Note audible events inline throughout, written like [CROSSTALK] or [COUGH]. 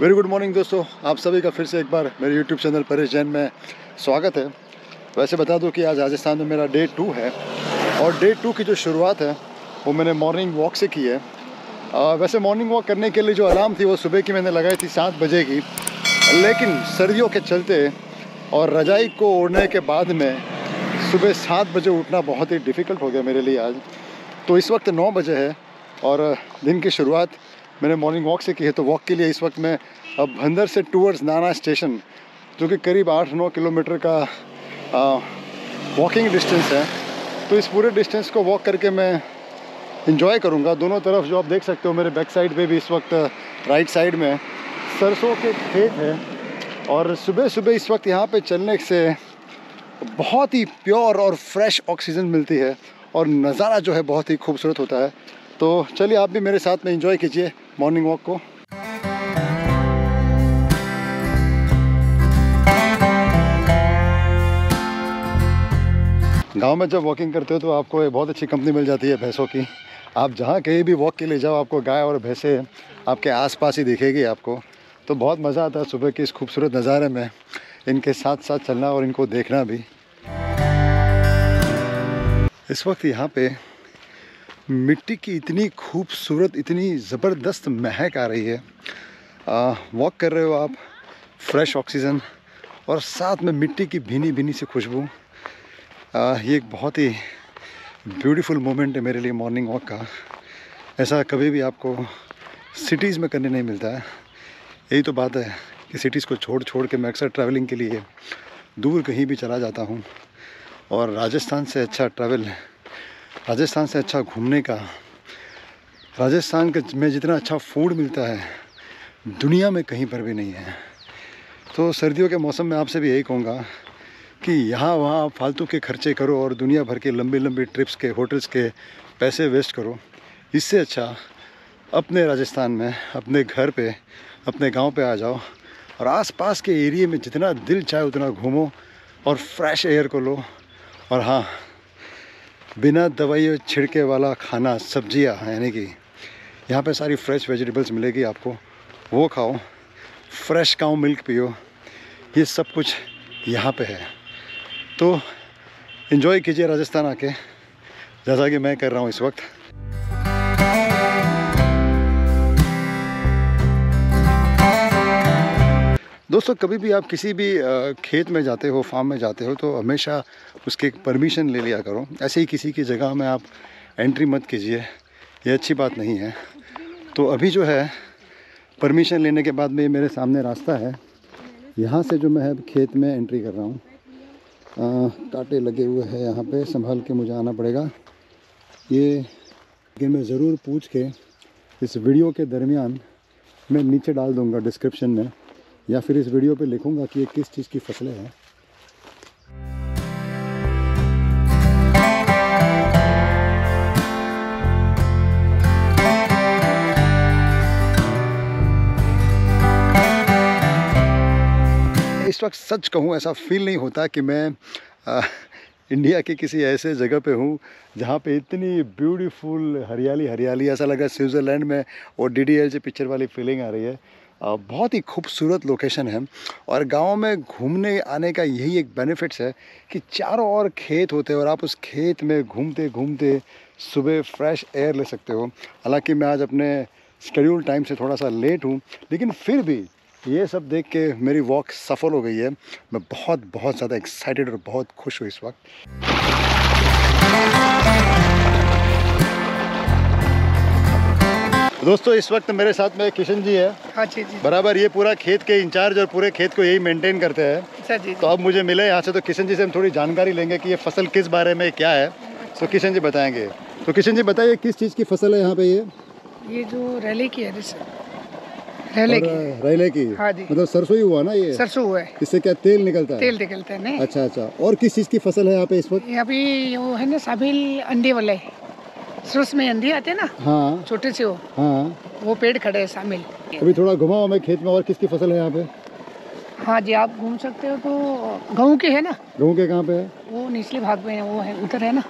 Very good morning दोस्तों। आप सभी का फिर से एक बार मेरे यूट्यूब चैनल परेश जैन में स्वागत है। वैसे बता दूँ कि आज राजस्थान में मेरा डे टू है और डे टू की जो शुरुआत है वो मैंने मॉर्निंग वॉक से की है। आ, वैसे मॉर्निंग वॉक करने के लिए जो अलार्म थी वो सुबह की मैंने लगाई थी सात बजे की। लेकिन सर्दियों के चलते और रजाई को ओढ़ने के बाद में सुबह सात बजे उठना बहुत ही डिफ़िकल्ट हो गया मेरे लिए आज। तो इस वक्त नौ बजे है और दिन की शुरुआत मैंने मॉर्निंग वॉक से की है तो वॉक के लिए इस वक्त मैं अब भंदर से टूवर्ड्स नाना स्टेशन जो कि करीब आठ नौ किलोमीटर का वॉकिंग डिस्टेंस है। तो इस पूरे डिस्टेंस को वॉक करके मैं इंजॉय करूँगा। दोनों तरफ़ जो आप देख सकते हो, मेरे बैक साइड पे भी इस वक्त राइट साइड में सरसों के खेत है। और सुबह सुबह इस वक्त यहाँ पे चलने से बहुत ही प्योर और फ्रेश ऑक्सीजन मिलती है, और नज़ारा जो है बहुत ही खूबसूरत होता है। तो चलिए आप भी मेरे साथ में इंजॉय कीजिए मॉर्निंग वॉक को। गाँव में जब वॉकिंग करते हो तो आपको एक बहुत अच्छी कंपनी मिल जाती है भैंसों की। आप जहाँ कहीं भी वॉक के लिए जाओ, आपको गाय और भैंसे आपके आसपास ही दिखेगी आपको। तो बहुत मज़ा आता है सुबह के इस खूबसूरत नज़ारे में, इनके साथ साथ चलना और इनको देखना भी। इस वक्त यहाँ पे मिट्टी की इतनी खूबसूरत, इतनी ज़बरदस्त महक आ रही है। वॉक कर रहे हो आप फ्रेश ऑक्सीजन और साथ में मिट्टी की भीनी भीनी सी खुशबू। ये एक बहुत ही ब्यूटीफुल मोमेंट है मेरे लिए मॉर्निंग वॉक का। ऐसा कभी भी आपको सिटीज़ में करने नहीं मिलता है। यही तो बात है कि सिटीज़ को छोड़ छोड़ के मैं अक्सर ट्रैवलिंग के लिए दूर कहीं भी चला जाता हूँ। और राजस्थान से अच्छा ट्रैवल राजस्थान से अच्छा घूमने का। राजस्थान के में जितना अच्छा फ़ूड मिलता है, दुनिया में कहीं पर भी नहीं है। तो सर्दियों के मौसम में आपसे भी यही कहूँगा कि यहाँ वहाँ आप फालतू के खर्चे करो और दुनिया भर के लंबी लंबी ट्रिप्स के होटल्स के पैसे वेस्ट करो। इससे अच्छा अपने राजस्थान में, अपने घर पे, अपने गाँव पे आ जाओ और आसपास के एरिए में जितना दिल चाहे उतना घूमो और फ्रेश एयर को लो। और हाँ बिना दवाई और छिड़के वाला खाना, सब्ज़ियाँ यानी कि यहाँ पे सारी फ्रेश वेजिटेबल्स मिलेगी आपको। वो खाओ फ्रेश काओ मिल्क पियो, ये सब कुछ यहाँ पे है। तो इन्जॉय कीजिए राजस्थान आके, जैसा कि मैं कर रहा हूँ इस वक्त। दोस्तों, कभी भी आप किसी भी खेत में जाते हो, फार्म में जाते हो तो हमेशा उसके परमिशन ले लिया करो। ऐसे ही किसी की जगह में आप एंट्री मत कीजिए। ये अच्छी बात नहीं है। तो अभी जो है, परमिशन लेने के बाद में मेरे सामने रास्ता है। यहाँ से जो मैं खेत में एंट्री कर रहा हूँ। कांटे लगे हुए हैं यहाँ पे, संभाल के मुझे आना पड़ेगा। ये कि मैं ज़रूर पूछ के इस वीडियो के दरमियान मैं नीचे डाल दूँगा डिस्क्रिप्शन में। या फिर इस वीडियो पे लिखूँगा कि ये किस चीज़ की फ़सलें हैं। इस वक्त सच कहूँ ऐसा फील नहीं होता कि मैं आ, इंडिया के किसी ऐसे जगह पे हूँ जहाँ पे इतनी ब्यूटीफुल हरियाली हरियाली ऐसा लगा स्विट्ज़रलैंड में और डी डी एल पिक्चर वाली फीलिंग आ रही है। बहुत ही खूबसूरत लोकेशन है। और गाँव में घूमने आने का यही एक बेनिफिट्स है कि चारों ओर खेत होते हैं और आप उस खेत में घूमते घूमते सुबह फ्रेश एयर ले सकते हो। हालाँकि मैं आज अपने शेड्यूल टाइम से थोड़ा सा लेट हूँ, लेकिन फिर भी ये सब देख के मेरी वॉक सफल हो गई है। मैं बहुत बहुत ज़्यादा एक्साइटेड और बहुत खुश हूँ इस वक्त। दोस्तों इस वक्त मेरे साथ में किशन जी है। हाँ जी जी। बराबर ये पूरा खेत के इंचार्ज और पूरे खेत को यही मेंटेन करते हैं। अच्छा जी, तो अब मुझे मिले यहाँ से तो किशन जी से हम थोड़ी जानकारी लेंगे कि ये फ़सल किस बारे में क्या है। तो किशन जी बताएँगे। तो किशन जी बताइए किस चीज़ की फ़सल है यहाँ पे ये? ये जो रैले की है रैले की। रैले की? हाँ जी। मतलब सरसों ही हुआ ना ये? सरसों हुआ है। इससे क्या तेल निकलता है? तेल निकलता है नहीं। अच्छा अच्छा। और किस चीज़ की फ़सल है यहाँ पे इस वक्त? अभी वो है ना साबिल अंडे वाले सरस में अंधी आते ना हाँ। छोटे से हो हाँ। वो पेड़ खड़े हैं शामिल। अभी थोड़ा घुमाओ मैं खेत में और किसकी फ़सल है यहाँ पे? हाँ जी आप घूम सकते हो तो गेहूँ के है ना? गेहूँ के कहाँ पे है? वो निचले भाग में है वो है उधर है ना?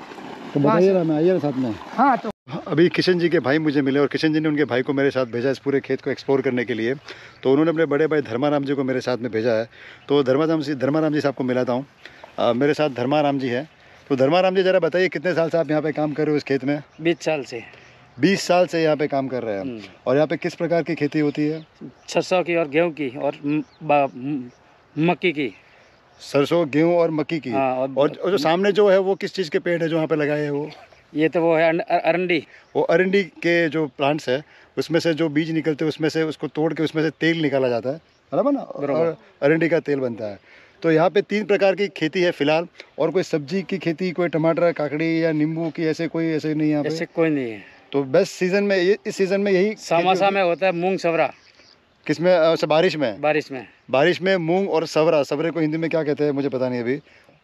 तो बताइए ना मैं आइए ना साथ में। हाँ तो अभी किशन जी के भाई मुझे मिले और किशन जी ने उनके भाई को मेरे साथ भेजा इस पूरे खेत को एक्सप्लोर करने के लिए। तो उन्होंने अपने बड़े भाई धर्माराम जी को मेरे साथ में भेजा है। तो धर्माराम जी धर्माराम जी से आपको मिलाता हूँ। मेरे साथ धर्माराम जी है। तो धर्माराम जी ज़रा बताइए कितने साल से आप यहाँ पे काम कर रहे हो इस खेत में? बीस साल से। बीस साल से यहाँ पे काम कर रहे हैं हम्म। और यहाँ पे किस प्रकार की खेती होती है? सरसों की और गेहूँ की और मक्की की। सरसों गेहूँ और मक्की की। हाँ और, और और जो सामने जो है वो किस चीज़ के पेड़ है जो यहाँ पे लगाए हैं वो? ये तो वो है अरंडी। वो अरंडी के जो प्लांट्स है उसमें से जो बीज निकलते हैं उसमें से उसको तोड़ के उसमें से तेल निकाला जाता है। बराबर ना? और अरंडी का तेल बनता है। तो यहाँ पे तीन प्रकार की खेती है फ़िलहाल। और कोई सब्ज़ी की खेती कोई टमाटर काकड़ी या नींबू की ऐसे कोई ऐसे नहीं यहाँ ऐसे कोई नहीं है। तो बेस्ट सीज़न में ये इस सीज़न में यही सामासा में होता है मूंग सवरा। किसमें? अच्छा, बारिश में? बारिश में। बारिश में मूंग और सवरा। सवरे को हिंदी में क्या कहते हैं मुझे पता नहीं अभी।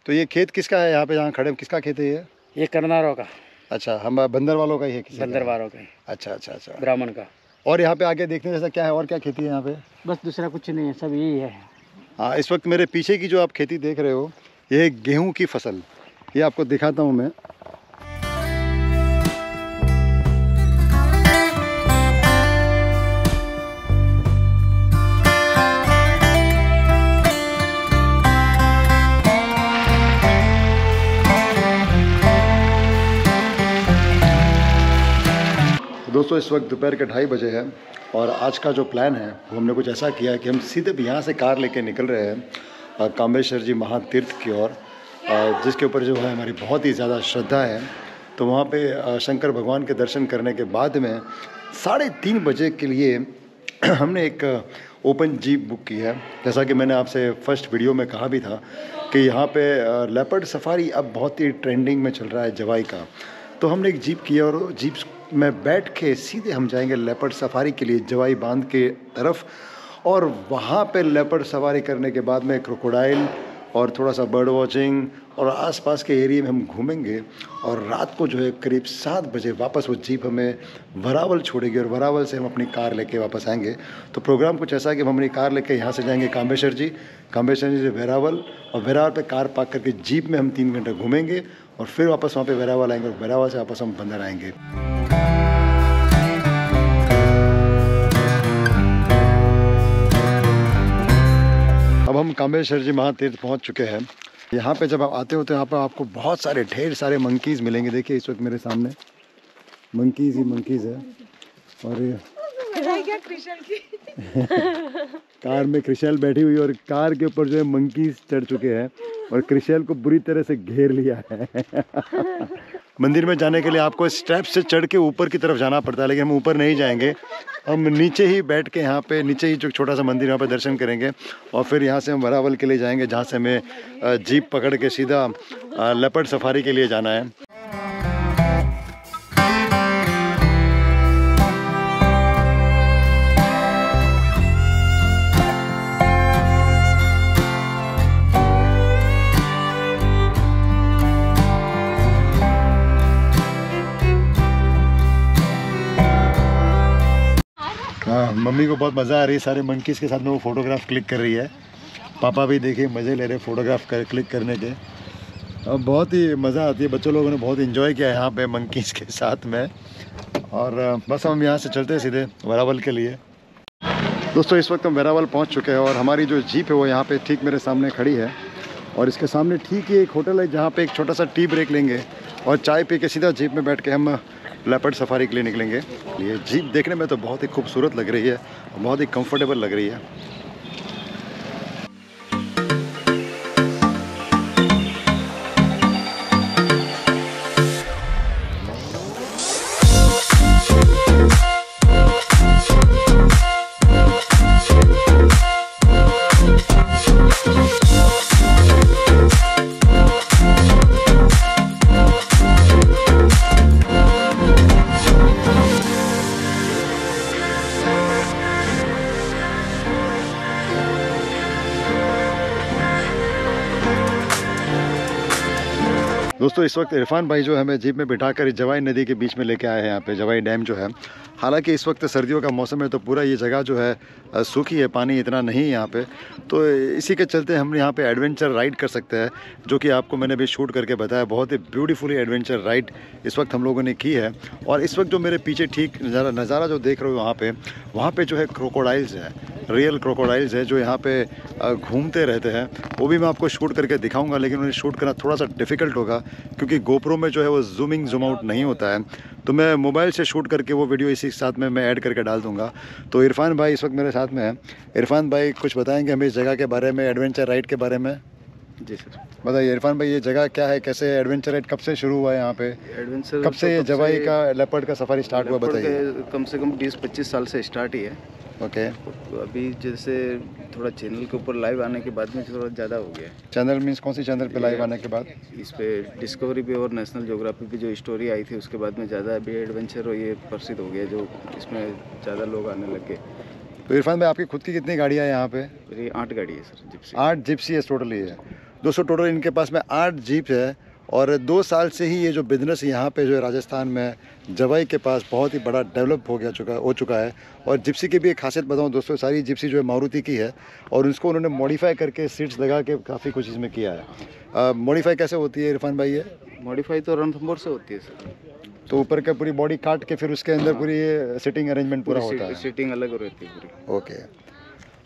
तो ये खेत किसका है यहाँ पे जहाँ खड़े किसका खेत है ये? ये करनारों का। अच्छा हम बंदर वालों का ही है किसी का? बंदरवारों का अच्छा अच्छा अच्छा। ब्राह्मण का। और यहाँ पे आगे देखने जैसा क्या है और क्या खेती है यहाँ पे? बस दूसरा कुछ नहीं है सब यही है। हाँ इस वक्त मेरे पीछे की जो आप खेती देख रहे हो ये गेहूँ की फ़सल। ये आपको दिखाता हूँ मैं। दोस्तों, इस वक्त दोपहर के ढाई बजे है और आज का जो प्लान है, वो हमने कुछ ऐसा किया कि हम सीधे यहाँ से कार लेके निकल रहे हैं कामेश्वर जी महातीर्थ की ओर जिसके ऊपर जो है हमारी बहुत ही ज़्यादा श्रद्धा है। तो वहाँ पे शंकर भगवान के दर्शन करने के बाद में साढ़े तीन बजे के लिए [CLEARS THROAT] हमने एक ओपन जीप बुक की है। जैसा कि मैंने आपसे फ़र्स्ट वीडियो में कहा भी था कि यहाँ पे लेपर्ड सफारी अब बहुत ही ट्रेंडिंग में चल रहा है जवाई का। तो हमने एक जीप की है और जीप में बैठ के सीधे हम जाएँगे लेपर्ड सफारी के लिए जवाई बाँध के तरफ़ और वहाँ पे लेपर्ड सवारी करने के बाद में क्रोकोडाइल और थोड़ा सा बर्ड वॉचिंग और आसपास के एरिया में हम घूमेंगे, और रात को जो है करीब सात बजे वापस वो जीप हमें वरावल छोड़ेगी, और वरावल से हम अपनी कार लेके वापस आएँगे। तो प्रोग्राम कुछ ऐसा है कि हम अपनी कार लेके यहाँ से जाएँगे कामेश्वर जी। कामेश्वर जी से वेरावल, और वेरावल पे कार पार्क करके जीप में हम तीन घंटे घूमेंगे, और फिर वापस वहाँ पे वेरावल आएँगे, और वेरावल से वापस हम बंदर आएँगे। कामेश्वर जी महातीर्थ पहुँच चुके हैं। यहाँ पे जब आप आते हो तो यहाँ पर आपको बहुत सारे, ढेर सारे मंकीज़ मिलेंगे। देखिए इस वक्त मेरे सामने। मंकीज़ ही मंकीज़ है। और [LAUGHS] कार में क्रिशल बैठी हुई और कार के ऊपर जो है मंकीज चढ़ चुके हैं। और क्रिशल को बुरी तरह से घेर लिया है। [LAUGHS] मंदिर में जाने के लिए आपको स्टेप से चढ़ के ऊपर की तरफ़ जाना पड़ता है, लेकिन हम ऊपर नहीं जाएँगे। हम नीचे ही बैठ के यहाँ पे, नीचे ही जो छोटा सा मंदिर यहाँ पे दर्शन करेंगे, और फिर यहाँ से हम वरावल के लिए जाएँगे, जहाँ से हमें जीप पकड़ के सीधा लपट सफारी के लिए जाना है। मम्मी को बहुत मज़ा आ रही है। सारे मंकीज़ के साथ में वो फोटोग्राफ क्लिक कर रही है। पापा भी देखिए, मज़े ले रहे फोटोग्राफ कर क्लिक करने के। और बहुत ही मज़ा आती है। बच्चों लोगों ने बहुत इन्जॉय किया है यहाँ पे मंकीज़ के साथ में। और बस हम यहाँ से चलते हैं सीधे वरावल के लिए। दोस्तों, इस वक्त हम वेरावल पहुँच चुके हैं और हमारी जो जीप है वो यहाँ पे ठीक मेरे सामने खड़ी है। और इसके सामने ठीक ही एक होटल है जहाँ पे एक छोटा सा टी ब्रेक लेंगे और चाय पी के सीधा जीप में बैठ के हम लेपर्ड सफारी के लिए निकलेंगे। ये जीप देखने में तो बहुत ही खूबसूरत लग रही है बहुत ही कंफर्टेबल लग रही है। दोस्तों, इस वक्त इरफान भाई जो हमें जीप में बिठाकर जवाई नदी के बीच में लेके आए हैं, यहाँ पे जवाई डैम जो है। हालाँकि इस वक्त सर्दियों का मौसम है तो पूरा ये जगह जो है सूखी है, पानी इतना नहीं यहाँ पे। तो इसी के चलते हम यहाँ पे एडवेंचर राइड कर सकते हैं, जो कि आपको मैंने अभी शूट करके बताया। बहुत ही ब्यूटीफुली एडवेंचर राइड इस वक्त हम लोगों ने की है। और इस वक्त जो मेरे पीछे ठीक नज़ारा नज़ारा जो देख रहे हो वहाँ पर वहाँ पर जो है क्रोकोडाइल्स है रियल क्रोकोडाइल्स है, जो यहाँ पे घूमते रहते हैं। वो भी मैं आपको शूट करके दिखाऊँगा, लेकिन उन्हें शूट करना थोड़ा सा डिफ़िकल्ट होगा, क्योंकि गोप्रो में जो है वो जूमिंग जूम आउट नहीं होता है। तो मैं मोबाइल से शूट करके वो वीडियो इसी के साथ में मैं ऐड करके डाल दूँगा। तो इरफान भाई इस वक्त मेरे साथ में है। इरफान भाई कुछ बताएँगे हमें इस जगह के बारे में, एडवेंचर राइड के बारे में? जी सर। बताइए इरफान भाई ये जगह क्या है? कैसे एडवेंचर राइड कब से शुरू हुआ है यहाँ पे? एडवेंचर कब से तो ये जवाई का लेपर्ड का सफारी स्टार्ट हुआ बताइए। कम से कम 20-25 साल से स्टार्ट ही है। ओके तो अभी जैसे थोड़ा चैनल के ऊपर लाइव आने के बाद में थोड़ा ज़्यादा हो गया चैनल मीन्स कौन सी चैनल पे लाइव आने के बाद? इस पे डिस्कवरी पे और नेशनल ज्योग्राफी पे जो स्टोरी आई थी उसके बाद में ज़्यादा अभी एडवेंचर और ये प्रसिद्ध हो गया जो इसमें ज़्यादा लोग आने लग गए। तो इरफान भाई आपकी खुद की कितनी गाड़ियाँ हैं यहाँ पे? आठ गाड़ी है सर जिप्सी आठ जिप्सी है टोटली है दोस्तों टोटल इनके पास में आठ जीप है और दो साल से ही ये जो बिज़नेस यहाँ पे जो है राजस्थान में जवाई के पास बहुत ही बड़ा डेवलप हो गया चुका हो चुका है। और जिप्सी की भी एक खासियत बताऊँ दोस्तों सारी जिप्सी जो है मारुति की है और उसको उन्होंने मॉडिफाई करके सीट्स लगा के काफ़ी कुछ इसमें किया है। मॉडिफाई कैसे होती है इरफान भाई ये? मॉडिफाई तो रणथम्बोर से होती है सर तो ऊपर का पूरी बॉडी काट के फिर उसके अंदर पूरी सिटिंग अरेंजमेंट पूरा होता है। सीटिंग अलग रहती है पूरी। ओके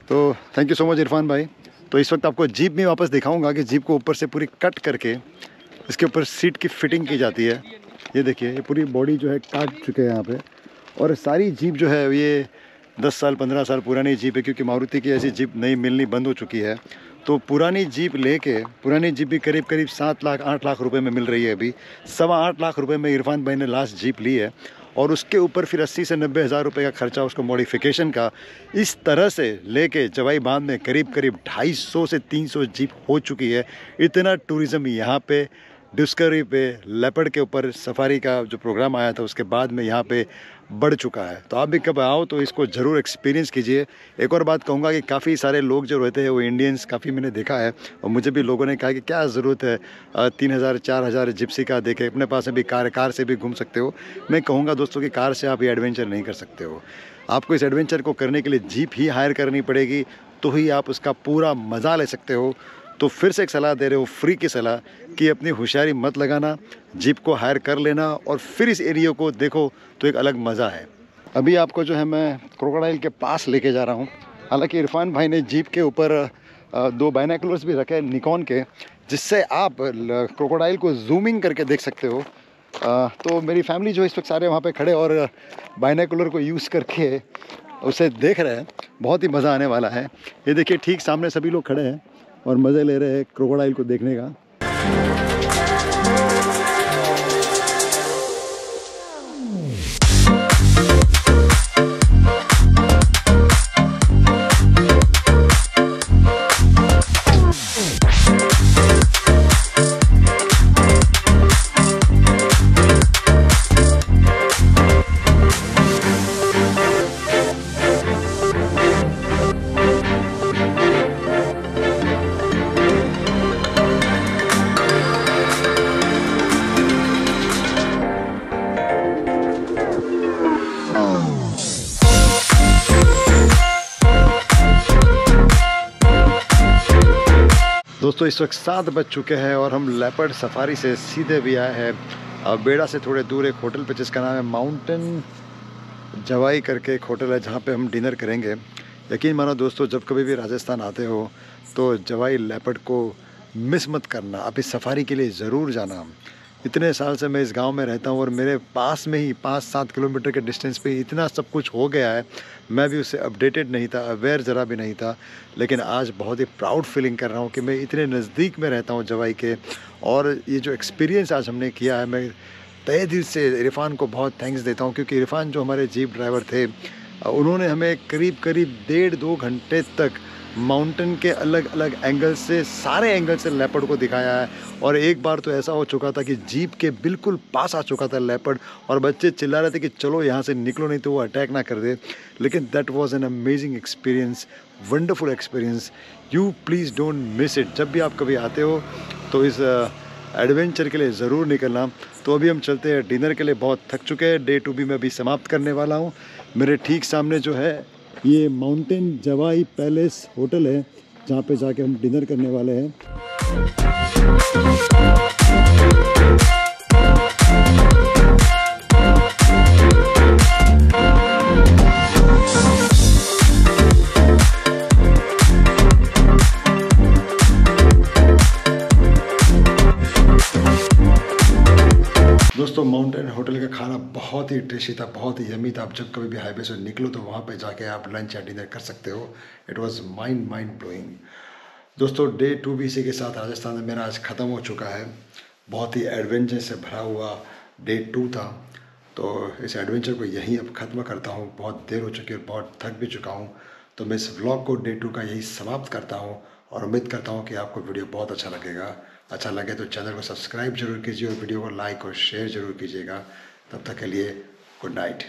तो thank you so much Irfan भाई। तो इस वक्त आपको जीप में वापस दिखाऊँगा कि जीप को ऊपर से पूरी कट करके इसके ऊपर सीट की फिटिंग की जाती है। ये देखिए ये पूरी बॉडी जो है काट चुके हैं यहाँ पे। और सारी जीप जो है ये दस साल पंद्रह साल पुरानी जीप है क्योंकि मारुति की ऐसी जीप नई मिलनी बंद हो चुकी है। तो पुरानी जीप लेके, पुरानी जीप भी करीब करीब सात लाख, आठ लाख रुपए में मिल रही है अभी। सवा आठ लाख रुपए में इरफान भाई ने लास्ट जीप ली है और उसके ऊपर फिर अस्सी से नब्बे हज़ार रुपये का खर्चा, उसको मॉडिफिकेशन का, इस तरह से लेके जवाई बाँध में करीब करीब ढाई सौ से तीन सौ जीप हो चुकी है। इतना टूरिज़्म यहाँ पे डिस्कवरी पे, लेपर्ड के ऊपर सफारी का जो प्रोग्राम आया था, उसके बाद में यहाँ पे बढ़ चुका है। तो आप भी कब आओ तो इसको ज़रूर एक्सपीरियंस कीजिए। एक और बात कहूँगा कि काफ़ी सारे लोग जो रहते हैं, वो इंडियंस काफ़ी मैंने देखा है, और मुझे भी लोगों ने कहा कि क्या ज़रूरत है तीन हज़ार, चार हज़ार जिप्सी का देखे अपने पास अभी कार कार से भी घूम सकते हो। मैं कहूँगा दोस्तों कि कार से आप ये एडवेंचर नहीं कर सकते हो। आपको इस एडवेंचर को करने के लिए जीप ही हायर करनी पड़ेगी तो ही आप उसका पूरा मज़ा ले सकते हो। तो फिर से एक सलाह दे रहे हो फ्री की सलाह कि अपनी होशियारी मत लगाना जीप को हायर कर लेना और फिर इस एरिया को देखो तो एक अलग मज़ा है। अभी आपको जो है मैं क्रोकोडाइल के पास लेके जा रहा हूँ। हालाँकि इरफान भाई ने जीप के ऊपर दो बाइनाकुलर्स भी रखे निकॉन के जिससे आप क्रोकोडाइल को जूमिंग करके देख सकते हो। अ, तो मेरी फैमिली जो इस वक्त सारे वहाँ पे खड़े और बाइनाकुलर को यूज़ करके उसे देख रहे हैं। बहुत ही मज़ा आने वाला है। ये देखिए ठीक सामने सभी लोग खड़े हैं। और मज़े ले रहे हैं क्रोकोडाइल को देखने का। इस वक्त सात बज चुके हैं और हम लेपर्ड सफारी से सीधे भी आए हैं। और बेड़ा से थोड़े दूर एक होटल पे, जिसका नाम है माउंटेन जवाई करके एक होटल है, जहाँ पे हम डिनर करेंगे। यकीन मानो दोस्तों, जब कभी भी राजस्थान आते हो तो जवाई लेपर्ड को मिस मत करना। आप इस सफारी के लिए ज़रूर जाना। इतने साल से मैं इस गाँव में रहता हूँ और मेरे पास में ही पाँच सात किलोमीटर के डिस्टेंस पे इतना सब कुछ हो गया है। मैं भी उससे अपडेटेड नहीं था अवेयर ज़रा भी नहीं था, लेकिन आज बहुत ही प्राउड फीलिंग कर रहा हूँ कि मैं इतने नज़दीक में रहता हूँ जवाई के। और ये जो एक्सपीरियंस आज हमने किया है, मैं तय दिल से इरफान को बहुत थैंक्स देता हूँ, क्योंकि इरफान जो हमारे जीप ड्राइवर थे उन्होंने हमें करीब करीब डेढ़ दो घंटे तक माउंटेन के अलग अलग एंगल से, सारे एंगल से लेपर्ड को दिखाया है। और एक बार तो ऐसा हो चुका था कि जीप के बिल्कुल पास आ चुका था लेपर्ड और बच्चे चिल्ला रहे थे कि चलो यहाँ से निकलो, नहीं तो वो अटैक ना कर दे। लेकिन that was an amazing experience wonderful experience you please don't miss it जब भी आप कभी आते हो तो इस एडवेंचर के लिए ज़रूर निकलना। तो अभी हम चलते हैं डिनर के लिए। बहुत थक चुके हैं। डे टू भी मैं अभी समाप्त करने वाला हूँ। मेरे ठीक सामने जो है, ये माउंटेन जवाई पैलेस होटल है, जहाँ पे जाके हम डिनर करने वाले हैं। बहुत ही टेस्टी था, बहुत ही यमी था। आप जब कभी भी हाईवे से निकलो तो वहाँ पे जाके आप लंच या डिनर कर सकते हो। It was mind mind blowing दोस्तों डे टू भी इसी के साथ राजस्थान में मेरा आज ख़त्म हो चुका है। बहुत ही एडवेंचर से भरा हुआ डे टू था। तो इस एडवेंचर को यहीं अब ख़त्म करता हूँ। बहुत देर हो चुकी है बहुत थक भी चुका हूँ। तो मैं इस व्लॉग को डे टू का यही समाप्त करता हूँ और उम्मीद करता हूँ कि आपको वीडियो बहुत अच्छा लगेगा। अच्छा लगे तो चैनल को सब्सक्राइब ज़रूर कीजिए और वीडियो को लाइक और शेयर ज़रूर कीजिएगा। तब तक के लिए गुड नाइट